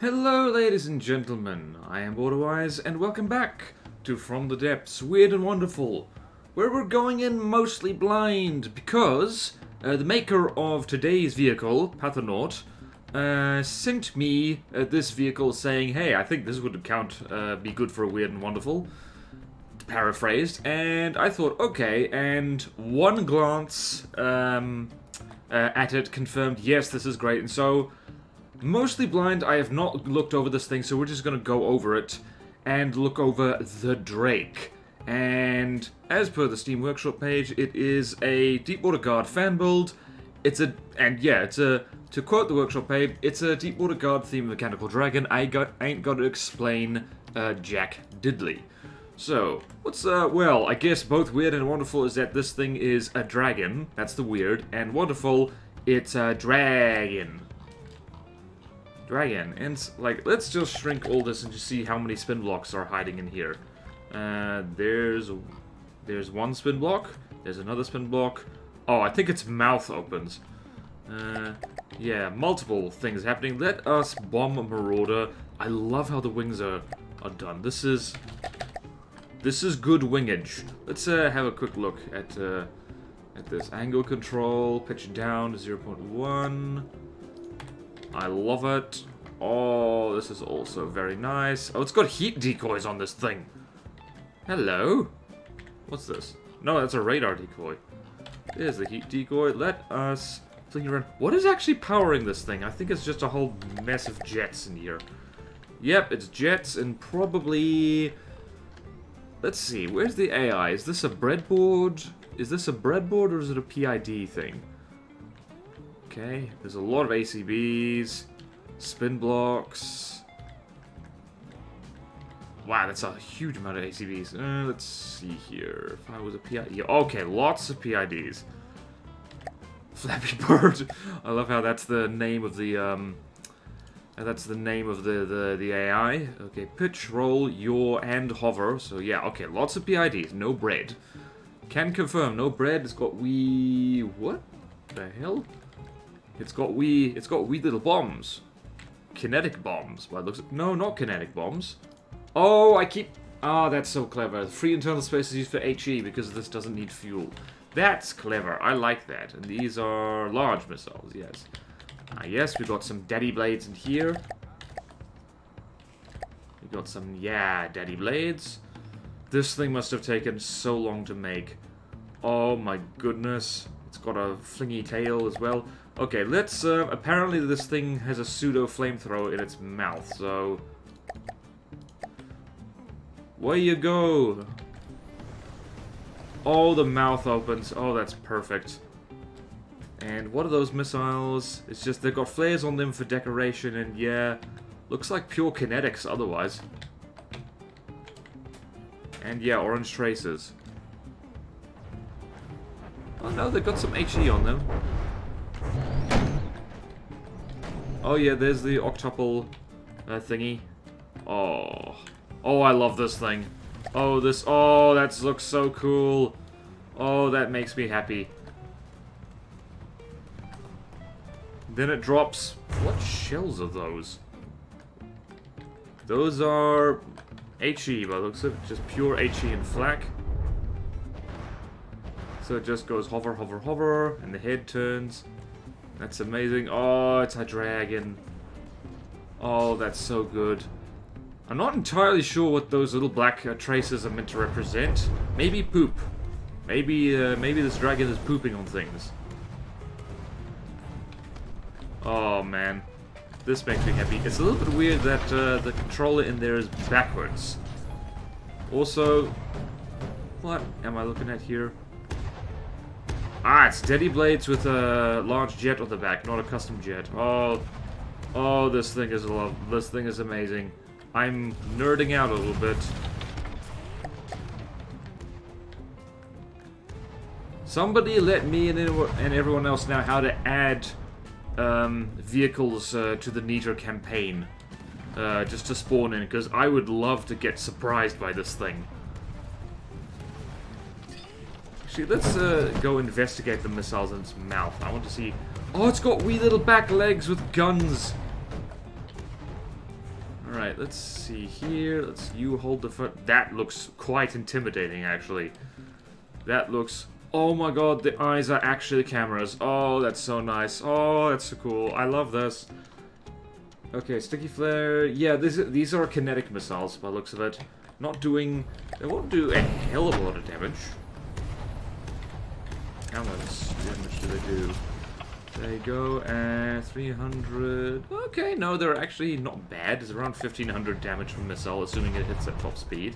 Hello, ladies and gentlemen. I am Borderwise, and welcome back to From the Depths, Weird and Wonderful, where we're going in mostly blind because uh, the maker of today's vehicle, Pathonaut, uh, sent me uh, this vehicle saying, "Hey, I think this would count uh, be good for a Weird and Wonderful." Paraphrased, and I thought, okay, and one glance um, uh, at it confirmed, yes, this is great, and so mostly blind. I have not looked over this thing, so we're just going to go over it and look over the Drake. And as per the Steam Workshop page, it is a Deepwater Guard fan build. It's a and yeah, it's a to quote the Workshop page, it's a Deepwater Guard themed mechanical dragon. I got ain't got to explain uh, Jack Diddley. So, what's, uh, well, I guess both weird and wonderful is that this thing is a dragon, that's the weird, and wonderful, it's a dragon. Dragon, and, like, let's just shrink all this and just see how many spin blocks are hiding in here. Uh, there's, there's one spin block, there's another spin block. Oh, I think its mouth opens. Uh, yeah, multiple things happening. Let us bomb Marauder. I love how the wings are, are done. This is this is good wingage. Let's uh, have a quick look at uh, at this angle control. Pitch down to 0.1. I love it. Oh, this is also very nice. Oh, it's got heat decoys on this thing. Hello? What's this? No, that's a radar decoy. There's the heat decoy. Let us fling around. What is actually powering this thing? I think it's just a whole mess of jets in here. Yep, it's jets and probably Let's see, where's the AI? Is this a breadboard? Is this a breadboard or is it a PID thing? Okay, there's a lot of ACBs, spin blocks. Wow, that's a huge amount of ACBs. Uh, let's see here. If I was a PID... Okay, lots of PIDs. Flappy Bird. I love how that's the name of the... Um, that's the name of the, the, the AI. Okay, pitch, roll, yaw, and hover. So yeah, okay, lots of PIDs, no bread. Can confirm, no bread. It's got we What the hell? It's got wee... It's got wee little bombs. Kinetic bombs. By looks... No, not kinetic bombs. Oh, I keep... Ah, oh, that's so clever. Free internal space is used for HE because this doesn't need fuel. That's clever. I like that. And these are large missiles, yes. Ah, yes, we've got some dediblades in here. We've got some, yeah, dediblades. This thing must have taken so long to make. Oh my goodness. It's got a flingy tail as well. Okay, let's, uh, apparently this thing has a pseudo flamethrower in its mouth, so... Where you go? Oh, the mouth opens. Oh, that's perfect. And what are those missiles? It's just they've got flares on them for decoration and yeah, looks like pure kinetics otherwise. And yeah, orange traces. Oh no, they've got some HE on them. Oh yeah, there's the octuple uh, thingy. Oh. Oh, I love this thing. Oh, this, oh, that looks so cool. Oh, that makes me happy. Then it drops... What shells are those? Those are HE, but looks like just pure HE and flak. So it just goes hover, hover, hover, and the head turns. That's amazing. Oh, it's a dragon. Oh, that's so good. I'm not entirely sure what those little black uh, traces are meant to represent. Maybe poop. Maybe, uh, maybe this dragon is pooping on things. Oh, man. This makes me happy. It's a little bit weird that uh, the controller in there is backwards. Also, what am I looking at here? Ah, it's Dediblades with a large jet on the back, not a custom jet. Oh, oh, this thing is love. This thing is amazing. I'm nerding out a little bit. Somebody let me and everyone else know how to add um, vehicles uh, to the Neter campaign. Uh, just to spawn in, because I would love to get surprised by this thing. Actually, let's uh, go investigate the missiles in its mouth. I want to see... Oh, it's got wee little back legs with guns. Alright, let's see here. Let's you hold the front. That looks quite intimidating, actually. That looks... Oh my god, the eyes are actually cameras. Oh, that's so nice. Oh, that's so cool. I love this. Okay, sticky flare. Yeah, this, these are kinetic missiles by looks of it. Not doing... They won't do a hell of a lot of damage. How much damage do they do? There you go, uh, and 300... Okay, no, they're actually not bad. It's around 1500 damage from missile, assuming it hits at top speed.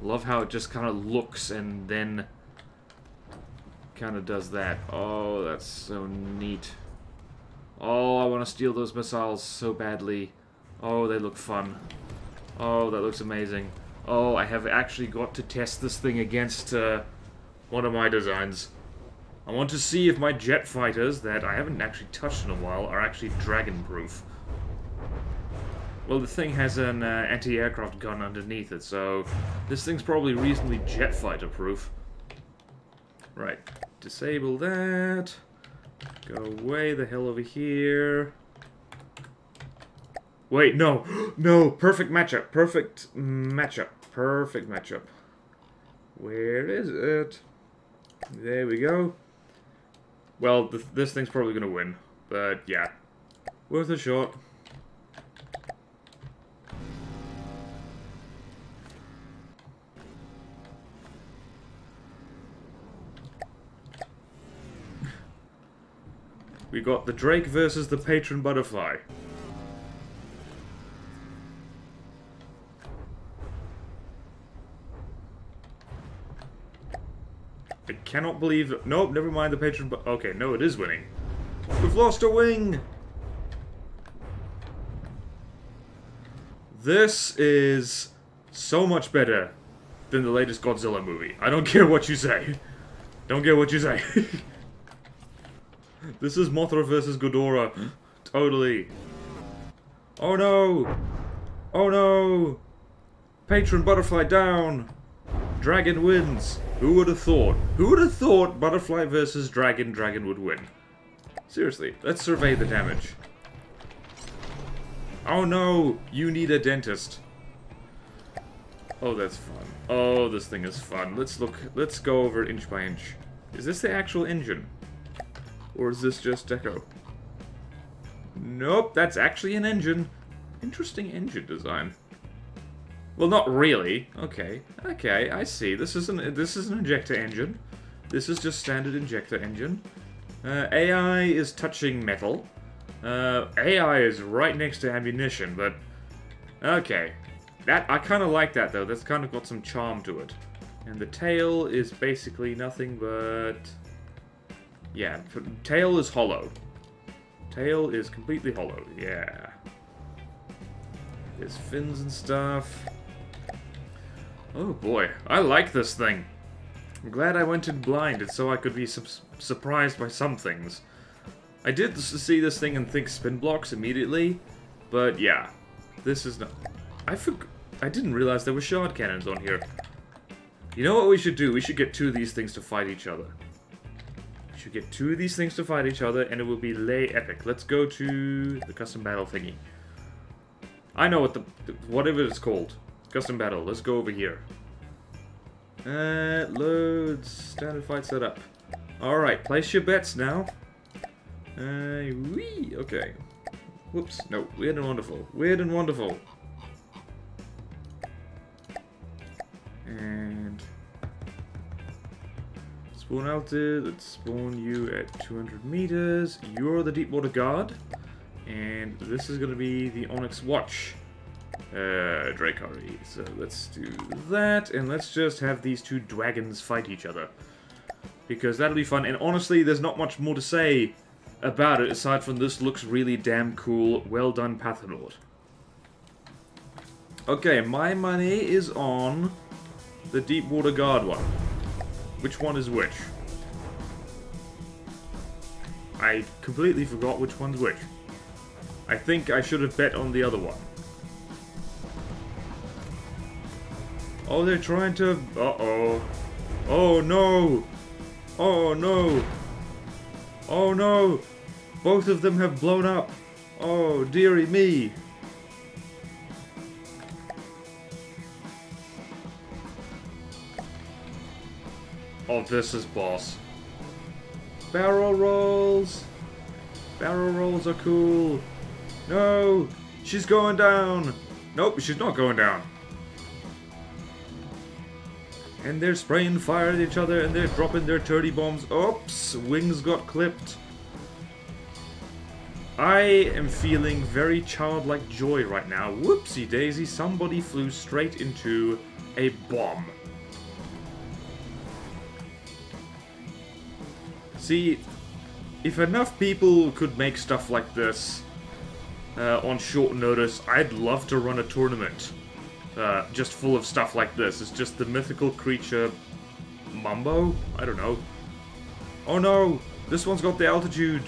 Love how it just kind of looks and then kind of does that. Oh, that's so neat. Oh, I want to steal those missiles so badly. Oh, they look fun. Oh, that looks amazing. Oh, I have actually got to test this thing against uh, one of my designs. I want to see if my jet fighters, that I haven't actually touched in a while, are actually dragon-proof. Well, the thing has an uh, anti-aircraft gun underneath it, so this thing's probably reasonably jet fighter-proof. Right, disable that. Go way the hell over here. Wait, no, no, perfect matchup, perfect matchup, perfect matchup. Where is it? There we go. Well, th this thing's probably gonna win, but yeah, worth a shot. We got the Drake versus the Patron Butterfly. Cannot believe... Nope, never mind the Patron... But Okay, no, it is winning. We've lost a wing! This is so much better than the latest Godzilla movie. I don't care what you say. Don't care what you say. this is Mothra versus Ghidorah. totally. Oh no! Oh no! Patron Butterfly down! Dragon wins! Who would have thought? Who would have thought Butterfly versus Dragon, Dragon would win? Seriously, let's survey the damage. Oh no, you need a dentist. Oh, that's fun. Oh, this thing is fun. Let's look, let's go over inch by inch. Is this the actual engine? Or is this just deco? Nope, that's actually an engine. Interesting engine design. Well, not really. Okay, okay, I see. This isn't this is an injector engine. This is just standard injector engine. Uh, AI is touching metal. Uh, AI is right next to ammunition, but okay. That I kind of like that though. That's kind of got some charm to it. And the tail is basically nothing but yeah. Tail is hollow. Tail is completely hollow. Yeah. There's fins and stuff. Oh boy, I like this thing. I'm glad I went in blinded so I could be su surprised by some things. I did see this thing and think spin blocks immediately, but yeah, this is not... I I didn't realize there were shard cannons on here. You know what we should do? We should get two of these things to fight each other. We should get two of these things to fight each other, and it will be lay epic. Let's go to the custom battle thingy. I know what the... whatever it's called. Custom battle. Let's go over here. Uh, loads. Standard fight setup. Alright, place your bets now. Uh, wee. Okay. Whoops. No. Weird and wonderful. Weird and wonderful. And... Spawn altitude. Let's spawn you at 200 meters. You're the Deepwater Guard. And this is going to be the Onyx Watch uh, Drakari. So let's do that, and let's just have these two dragons fight each other. Because that'll be fun, and honestly, there's not much more to say about it, aside from this looks really damn cool. Well done, Pathonaut. Okay, my money is on the Deepwater Guard one. Which one is which? I completely forgot which one's which. I think I should have bet on the other one. Oh, they're trying to... Uh-oh. Oh, no. Oh, no. Oh, no. Both of them have blown up. Oh, dearie me. Oh, this is boss. Barrel rolls! Barrel rolls are cool. No! She's going down! Nope, she's not going down. And they're spraying fire at each other and they're dropping their 30 bombs. Oops! Wings got clipped. I am feeling very childlike joy right now. Whoopsie daisy, somebody flew straight into a bomb. See, if enough people could make stuff like this uh, on short notice, I'd love to run a tournament uh, just full of stuff like this. It's just the mythical creature Mumbo? I don't know. Oh no! This one's got the altitude!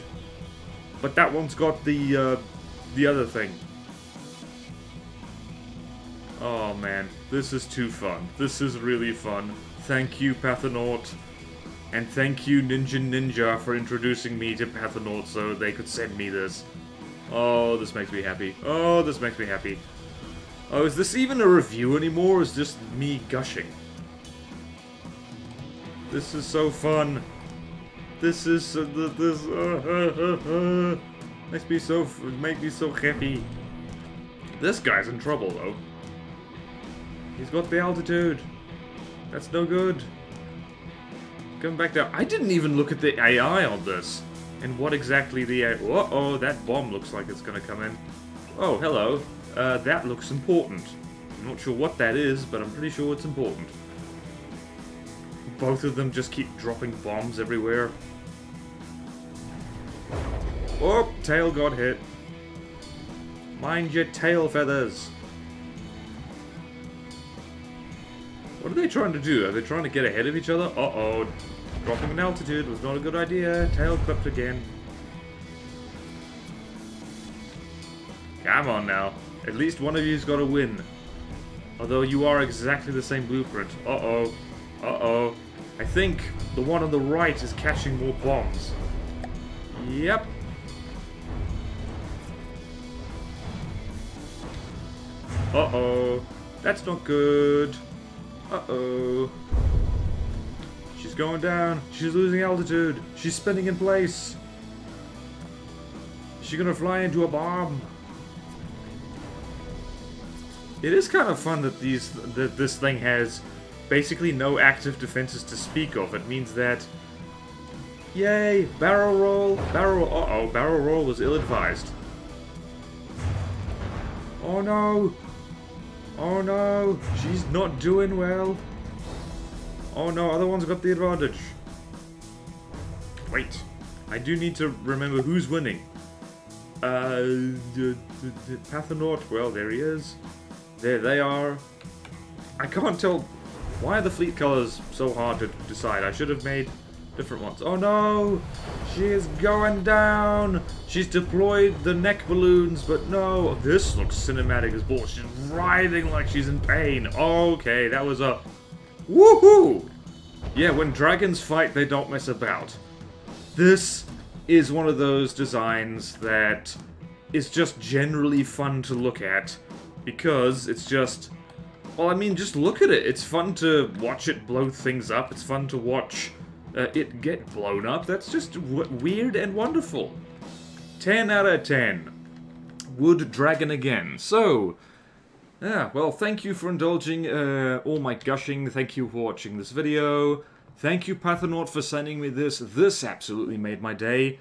But that one's got the, uh, the other thing. Oh man, this is too fun. This is really fun. Thank you, Pathonaut. And thank you, Ninja Ninja, for introducing me to Pathonaut so they could send me this. Oh, this makes me happy. Oh, this makes me happy. Oh, is this even a review anymore, or is this me gushing? This is so fun. This is this uh, uh, makes me so make me so happy. This guy's in trouble though. He's got the altitude. That's no good. Come back down. I didn't even look at the AI on this. And what exactly the AI... Uh oh that bomb looks like it's gonna come in. Oh, hello. Uh, that looks important. I'm not sure what that is, but I'm pretty sure it's important. Both of them just keep dropping bombs everywhere. Oh, tail got hit. Mind your tail feathers. What are they trying to do? Are they trying to get ahead of each other? Uh-oh. Dropping in altitude was not a good idea. Tail clipped again. Come on now. At least one of you's got to win. Although you are exactly the same blueprint. Uh-oh. Uh-oh. I think the one on the right is catching more bombs. Yep. Uh-oh. That's not good. Uh-oh. She's going down. She's losing altitude. She's spinning in place. Is she gonna fly into a bomb? It is kind of fun that these that this thing has basically no active defenses to speak of. It means that Yay! Barrel roll! Barrel uh-oh, barrel roll was ill-advised. Oh no! Oh no! She's not doing well. Oh no, other one's got the advantage. Wait. I do need to remember who's winning. Uh, Pathonaut, well, there he is. There they are. I can't tell... Why are the fleet colors so hard to decide? I should have made different ones. Oh no! She is going down! She's deployed the neck balloons, but no. This looks cinematic as balls. She's writhing like she's in pain. Okay, that was a... Woohoo! Yeah, when dragons fight, they don't mess about. This is one of those designs that is just generally fun to look at because it's just... Well, I mean, just look at it. It's fun to watch it blow things up. It's fun to watch uh, it get blown up. That's just weird and wonderful. 10 out of 10. Wood Dragon again. So, yeah, well, thank you for indulging uh, all my gushing. Thank you for watching this video. Thank you, Pathonaut, for sending me this. This absolutely made my day.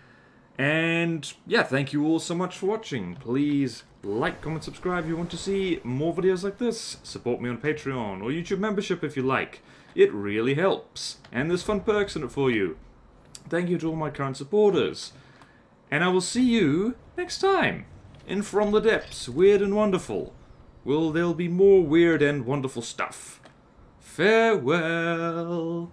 And, yeah, thank you all so much for watching. Please like, comment, subscribe if you want to see more videos like this. Support me on Patreon or YouTube membership if you like. It really helps. And there's fun perks in it for you. Thank you to all my current supporters. And I will see you next time in From the Depths, Weird and Wonderful. Well, there'll be more weird and wonderful stuff. Farewell.